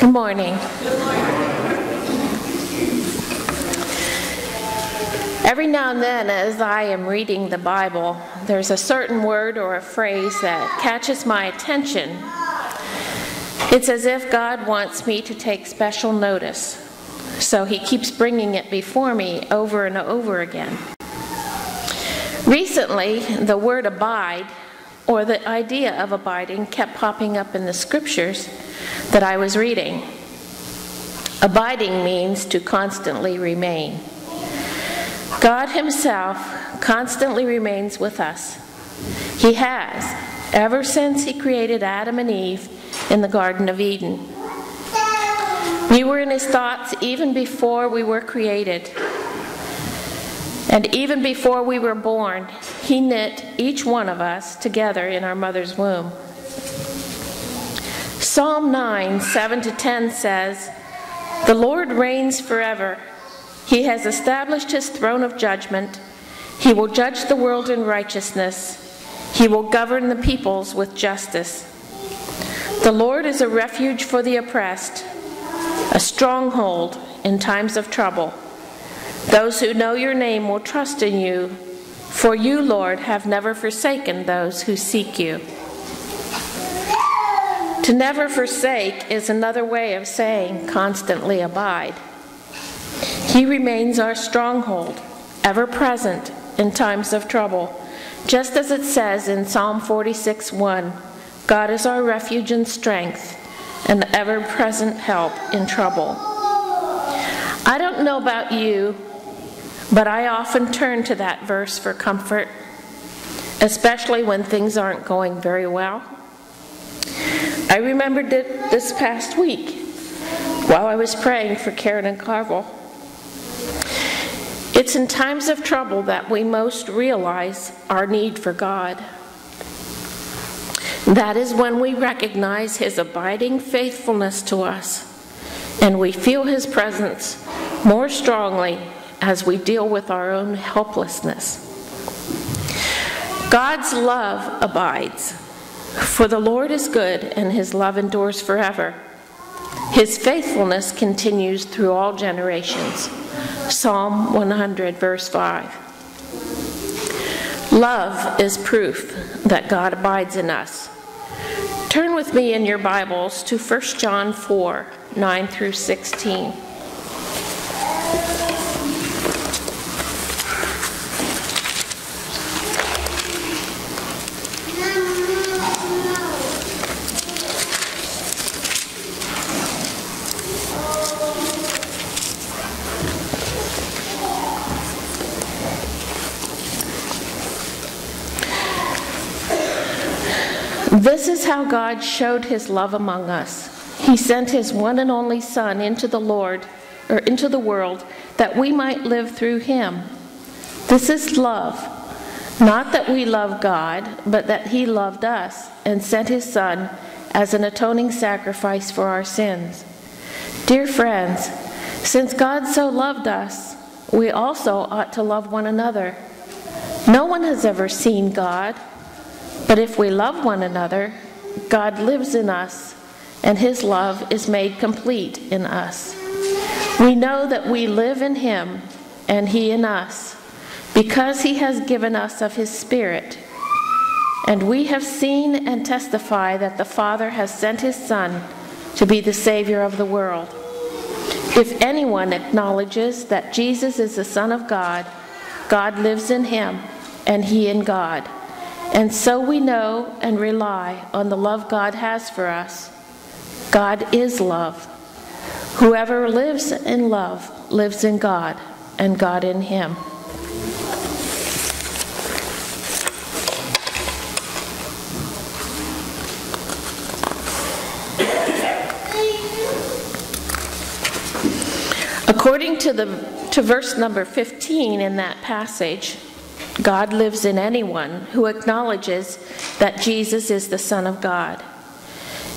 Good morning. Every now and then, as I am reading the Bible, there's a certain word or a phrase that catches my attention. It's as if God wants me to take special notice, so He keeps bringing it before me over and over again. Recently, the word abide, or the idea of abiding, kept popping up in the scriptures that I was reading. Abiding means to constantly remain. God Himself constantly remains with us. He has, ever since He created Adam and Eve in the Garden of Eden. We were in His thoughts even before we were created. And even before we were born, He knit each one of us together in our mother's womb. Psalm 9, 7 to 10 says, The Lord reigns forever. He has established his throne of judgment. He will judge the world in righteousness. He will govern the peoples with justice. The Lord is a refuge for the oppressed, a stronghold in times of trouble. Those who know your name will trust in you, for you, Lord, have never forsaken those who seek you. To never forsake is another way of saying constantly abide. He remains our stronghold, ever present in times of trouble, just as it says in Psalm 46 1 God is our refuge and strength, and ever present help in trouble. I don't know about you, but I often turn to that verse for comfort, especially when things aren't going very well. I remembered it this past week while I was praying for Karen and Carvel. It's in times of trouble that we most realize our need for God. That is when we recognize His abiding faithfulness to us and we feel His presence more strongly as we deal with our own helplessness. God's love abides. For the Lord is good, and his love endures forever. His faithfulness continues through all generations. Psalm 100, verse 5. Love is proof that God abides in us. Turn with me in your Bibles to 1 John 4 9 through 16. This is how God showed his love among us. He sent his one and only Son into the Lord or into the world that we might live through him. This is love. Not that we love God, but that he loved us and sent his Son as an atoning sacrifice for our sins. Dear friends, since God so loved us, we also ought to love one another. No one has ever seen God. But if we love one another, God lives in us, and his love is made complete in us. We know that we live in him, and he in us, because he has given us of his Spirit. And we have seen and testify that the Father has sent his Son to be the Savior of the world. If anyone acknowledges that Jesus is the Son of God, God lives in him, and he in God. And so we know and rely on the love God has for us. God is love. Whoever lives in love lives in God, and God in him. According to, the, to verse number 15 in that passage, God lives in anyone who acknowledges that Jesus is the Son of God.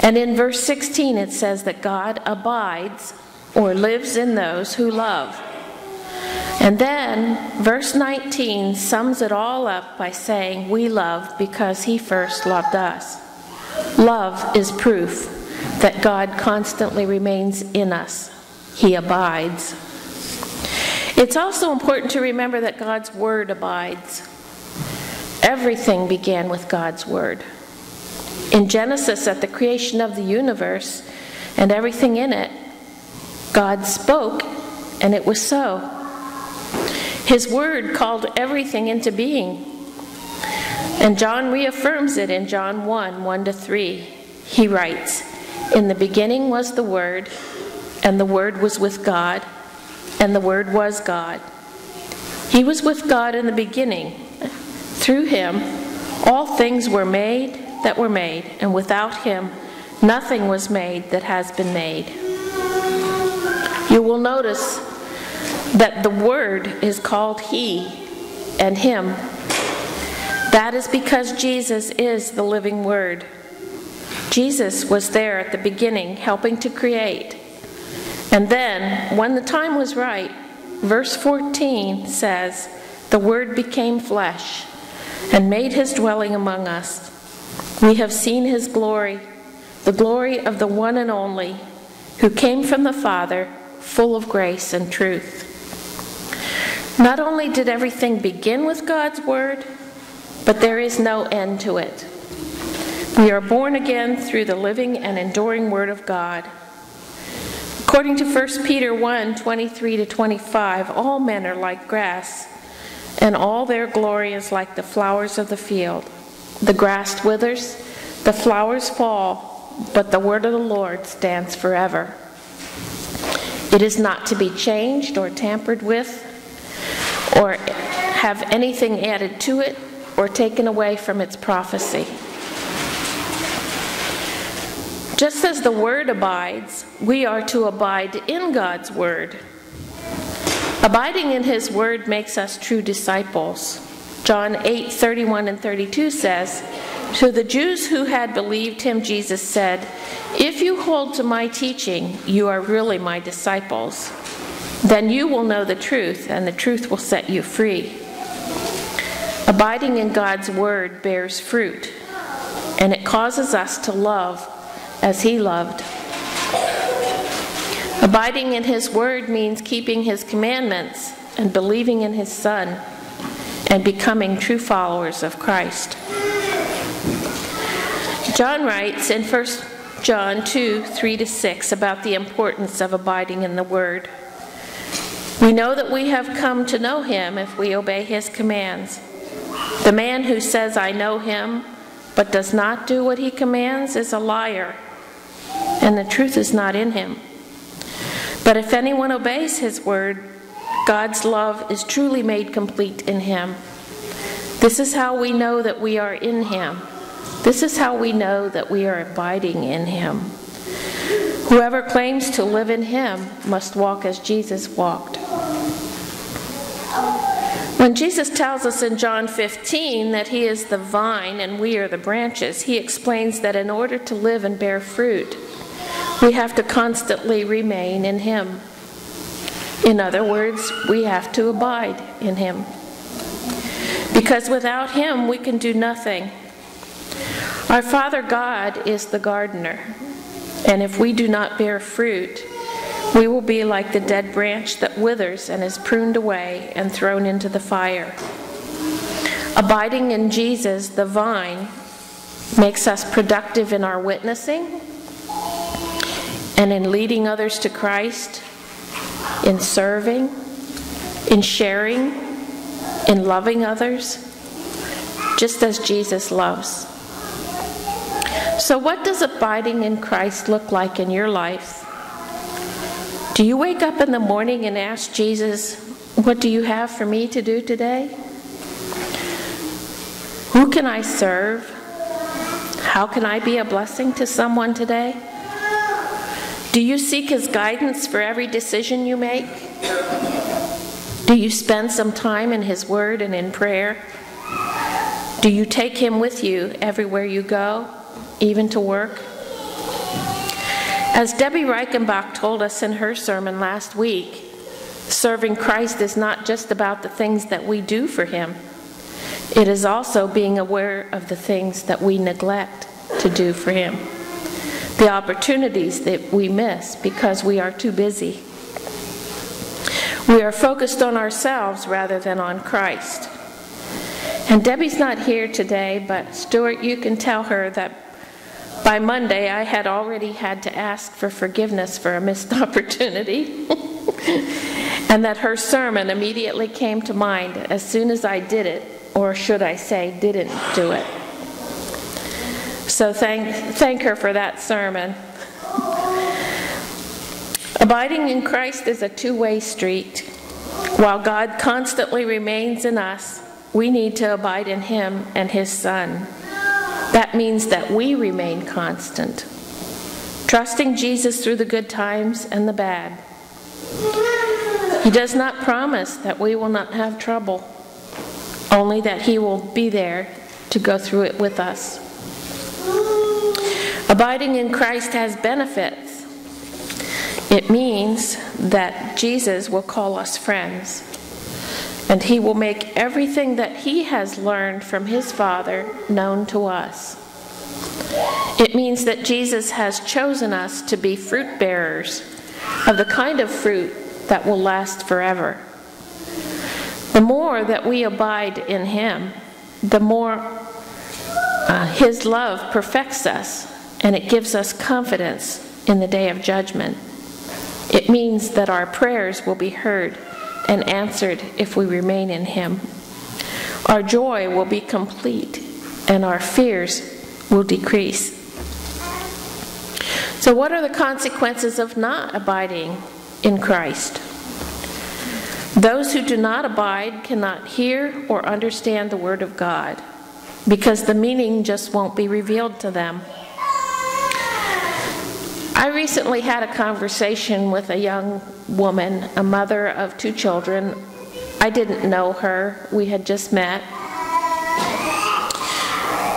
And in verse 16, it says that God abides or lives in those who love. And then verse 19 sums it all up by saying, We love because he first loved us. Love is proof that God constantly remains in us, He abides. It's also important to remember that God's Word abides. Everything began with God's Word. In Genesis, at the creation of the universe and everything in it, God spoke, and it was so. His Word called everything into being. And John reaffirms it in John 1 1 to 3. He writes, In the beginning was the Word, and the Word was with God, and the Word was God. He was with God in the beginning. Through him, all things were made that were made, and without him, nothing was made that has been made. You will notice that the Word is called He and Him. That is because Jesus is the living Word. Jesus was there at the beginning, helping to create. And then, when the time was right, verse 14 says, The Word became flesh and made his dwelling among us. We have seen his glory, the glory of the one and only, who came from the Father, full of grace and truth. Not only did everything begin with God's word, but there is no end to it. We are born again through the living and enduring word of God. According to 1 Peter 1 23 to 25, all men are like grass and all their glory is like the flowers of the field. The grass withers, the flowers fall, but the word of the Lord stands forever. It is not to be changed or tampered with, or have anything added to it or taken away from its prophecy. Just as the Word abides, we are to abide in God's Word. Abiding in his word makes us true disciples. John 8 31 and 32 says, To the Jews who had believed him, Jesus said, If you hold to my teaching, you are really my disciples. Then you will know the truth, and the truth will set you free. Abiding in God's word bears fruit, and it causes us to love as he loved. Abiding in His Word means keeping His commandments and believing in His Son and becoming true followers of Christ. John writes in 1 John 2 3 to 6 about the importance of abiding in the Word. We know that we have come to know Him if we obey His commands. The man who says, I know Him, but does not do what He commands is a liar, and the truth is not in him. But if anyone obeys his word, God's love is truly made complete in him. This is how we know that we are in him. This is how we know that we are abiding in him. Whoever claims to live in him must walk as Jesus walked. When Jesus tells us in John 15 that he is the vine and we are the branches, he explains that in order to live and bear fruit, we have to constantly remain in Him. In other words, we have to abide in Him. Because without Him, we can do nothing. Our Father God is the gardener, and if we do not bear fruit, we will be like the dead branch that withers and is pruned away and thrown into the fire. Abiding in Jesus, the vine, makes us productive in our witnessing and in leading others to Christ, in serving, in sharing, in loving others, just as Jesus loves. So, what does abiding in Christ look like in your life? Do you wake up in the morning and ask Jesus, What do you have for me to do today? Who can I serve? How can I be a blessing to someone today? Do you seek His guidance for every decision you make? Do you spend some time in His Word and in prayer? Do you take Him with you everywhere you go, even to work? As Debbie Reichenbach told us in her sermon last week, serving Christ is not just about the things that we do for Him, it is also being aware of the things that we neglect to do for Him. The opportunities that we miss because we are too busy. We are focused on ourselves rather than on Christ. And Debbie's not here today, but Stuart, you can tell her that by Monday I had already had to ask for forgiveness for a missed opportunity. and that her sermon immediately came to mind as soon as I did it, or should I say, didn't do it. So thank, thank her for that sermon. Abiding in Christ is a two way street. While God constantly remains in us, we need to abide in Him and His Son. That means that we remain constant, trusting Jesus through the good times and the bad. He does not promise that we will not have trouble, only that He will be there to go through it with us. Abiding in Christ has benefits. It means that Jesus will call us friends, and he will make everything that he has learned from his Father known to us. It means that Jesus has chosen us to be fruit bearers of the kind of fruit that will last forever. The more that we abide in him, the more uh, his love perfects us and it gives us confidence in the day of judgment. It means that our prayers will be heard and answered if we remain in Him. Our joy will be complete and our fears will decrease. So, what are the consequences of not abiding in Christ? Those who do not abide cannot hear or understand the Word of God because the meaning just won't be revealed to them. I recently had a conversation with a young woman, a mother of two children. I didn't know her, we had just met.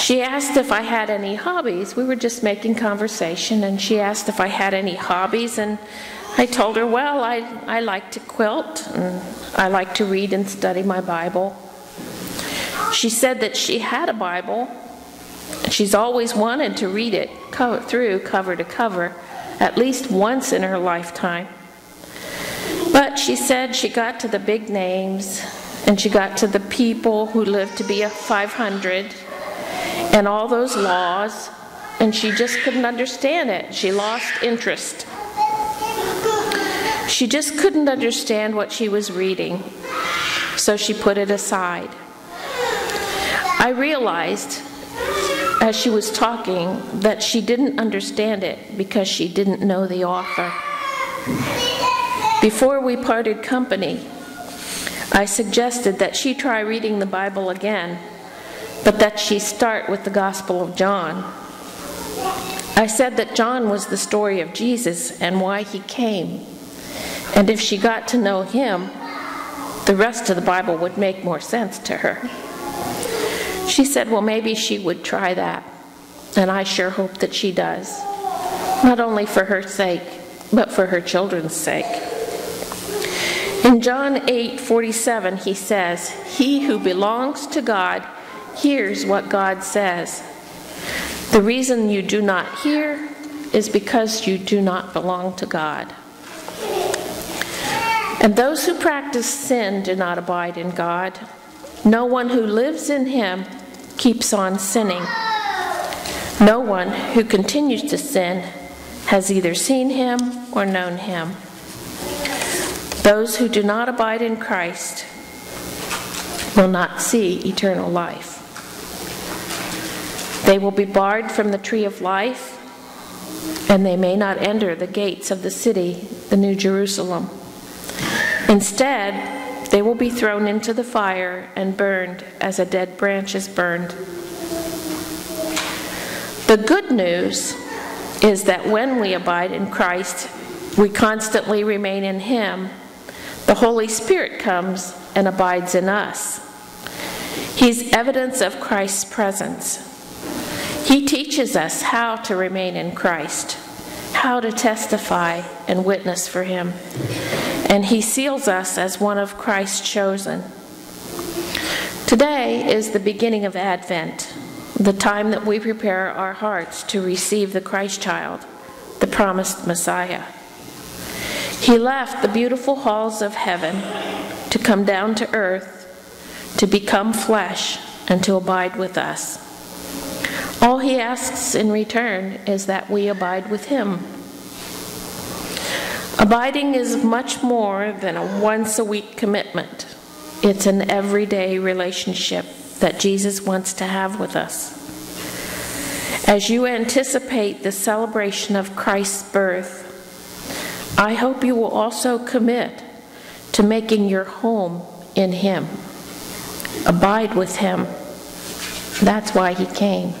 She asked if I had any hobbies. We were just making conversation, and she asked if I had any hobbies, and I told her, well, I, I like to quilt, and I like to read and study my Bible. She said that she had a Bible, She's always wanted to read it cover, through cover to cover at least once in her lifetime. But she said she got to the big names and she got to the people who lived to be a 500 and all those laws, and she just couldn't understand it. She lost interest. She just couldn't understand what she was reading, so she put it aside. I realized as she was talking that she didn't understand it because she didn't know the author. Before we parted company, I suggested that she try reading the Bible again, but that she start with the Gospel of John. I said that John was the story of Jesus and why he came. And if she got to know him, the rest of the Bible would make more sense to her. She said, well, maybe she would try that. And I sure hope that she does. Not only for her sake, but for her children's sake. In John 8 47, he says, He who belongs to God hears what God says. The reason you do not hear is because you do not belong to God. And those who practice sin do not abide in God. No one who lives in him keeps on sinning. No one who continues to sin has either seen him or known him. Those who do not abide in Christ will not see eternal life. They will be barred from the tree of life, and they may not enter the gates of the city, the New Jerusalem. Instead, they will be thrown into the fire and burned as a dead branch is burned. The good news is that when we abide in Christ, we constantly remain in Him. The Holy Spirit comes and abides in us. He's evidence of Christ's presence. He teaches us how to remain in Christ, how to testify and witness for Him and he seals us as one of Christ's chosen. Today is the beginning of Advent. the time that we prepare our hearts to receive the Christ child, the promised Messiah. He left the beautiful halls of heaven to come down to earth, to become flesh, and to abide with us. All he asks in return is that we abide with him. Abiding is much more than a once a week commitment, it's an everyday relationship that Jesus wants to have with us. As you anticipate the celebration of Christ's birth, I hope you will also commit to making your home in Him. Abide with Him. That's why He came.